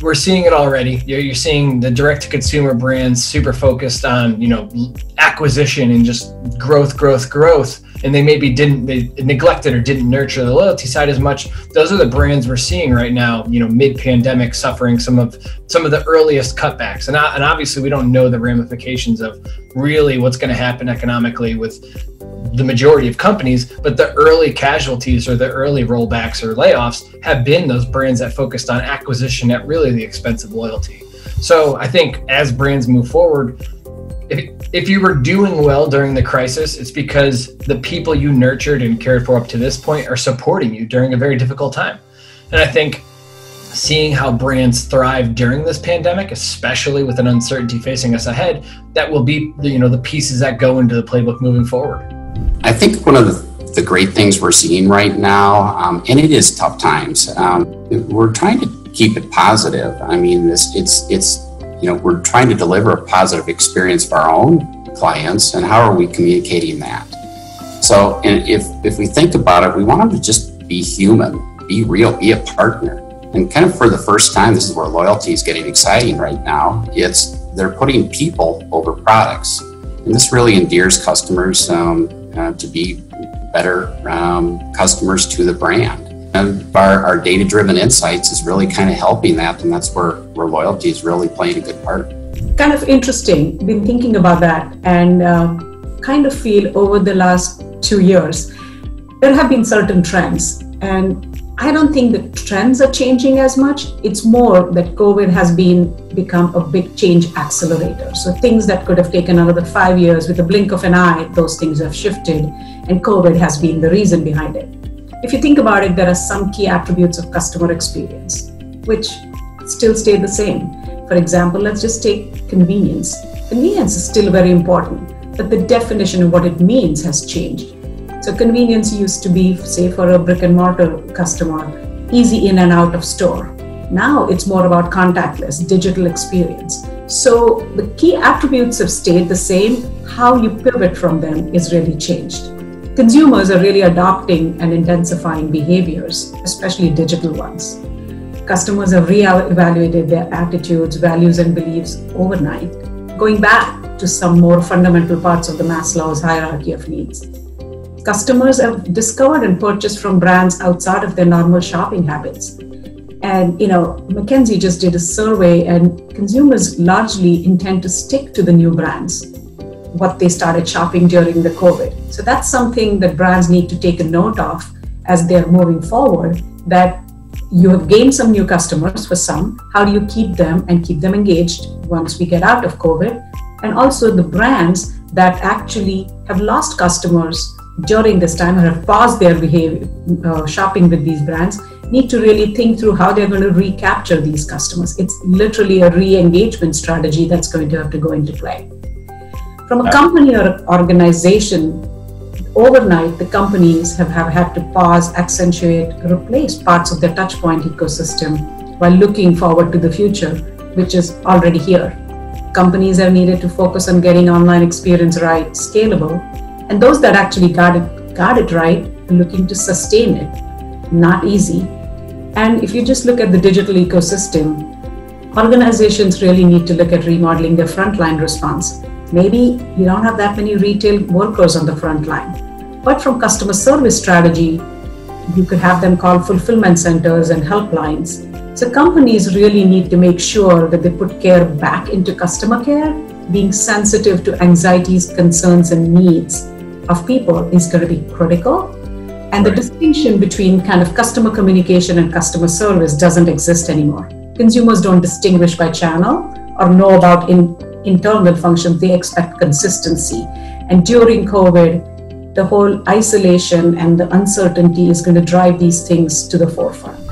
we're seeing it already. You're, you're seeing the direct to consumer brands super focused on you know acquisition and just growth, growth, growth, and they maybe didn't they neglected or didn't nurture the loyalty side as much. Those are the brands we're seeing right now. You know, mid pandemic, suffering some of some of the earliest cutbacks, and and obviously we don't know the ramifications of really what's going to happen economically with the majority of companies, but the early casualties or the early rollbacks or layoffs have been those brands that focused on acquisition at really the expense of loyalty. So I think as brands move forward, if, if you were doing well during the crisis, it's because the people you nurtured and cared for up to this point are supporting you during a very difficult time. And I think seeing how brands thrive during this pandemic, especially with an uncertainty facing us ahead, that will be the, you know the pieces that go into the playbook moving forward. I think one of the, the great things we're seeing right now, um, and it is tough times, um, we're trying to keep it positive. I mean, this, it's, it's, you know, we're trying to deliver a positive experience for our own clients, and how are we communicating that? So, and if, if we think about it, we want them to just be human, be real, be a partner. And kind of for the first time, this is where loyalty is getting exciting right now. It's they're putting people over products. And this really endears customers um, uh, to be better um, customers to the brand. And our, our data driven insights is really kind of helping that. And that's where, where loyalty is really playing a good part. Kind of interesting. Been thinking about that and uh, kind of feel over the last two years, there have been certain trends. And I don't think the trends are changing as much. It's more that COVID has been become a big change accelerator. So things that could have taken another five years with a blink of an eye, those things have shifted, and COVID has been the reason behind it. If you think about it, there are some key attributes of customer experience, which still stay the same. For example, let's just take convenience. Convenience is still very important, but the definition of what it means has changed. So convenience used to be, say, for a brick and mortar customer, easy in and out of store. Now it's more about contactless, digital experience. So the key attributes have stayed the same. How you pivot from them is really changed. Consumers are really adopting and intensifying behaviors, especially digital ones. Customers have re-evaluated their attitudes, values, and beliefs overnight, going back to some more fundamental parts of the Maslow's hierarchy of needs customers have discovered and purchased from brands outside of their normal shopping habits. And you know, McKinsey just did a survey, and consumers largely intend to stick to the new brands, what they started shopping during the COVID. So that's something that brands need to take a note of as they're moving forward. That you have gained some new customers for some. How do you keep them and keep them engaged once we get out of COVID? And also the brands that actually have lost customers during this time or have paused their behavior uh, shopping with these brands need to really think through how they're going to recapture these customers. It's literally a re-engagement strategy that's going to have to go into play. From a company or organization, overnight the companies have, have had to pause, accentuate, replace parts of their touchpoint ecosystem while looking forward to the future, which is already here. Companies have needed to focus on getting online experience right, scalable, and those that actually got it, got it right are looking to sustain it. Not easy. And if you just look at the digital ecosystem, organizations really need to look at remodeling their frontline response. Maybe you don't have that many retail workers on the front line, but from customer service strategy, you could have them call fulfillment centers and helplines. So companies really need to make sure that they put care back into customer care, being sensitive to anxieties, concerns, and needs of people is going to be critical. And the distinction between kind of customer communication and customer service doesn't exist anymore. Consumers don't distinguish by channel or know about in, internal functions, they expect consistency. And during COVID, the whole isolation and the uncertainty is going to drive these things to the forefront.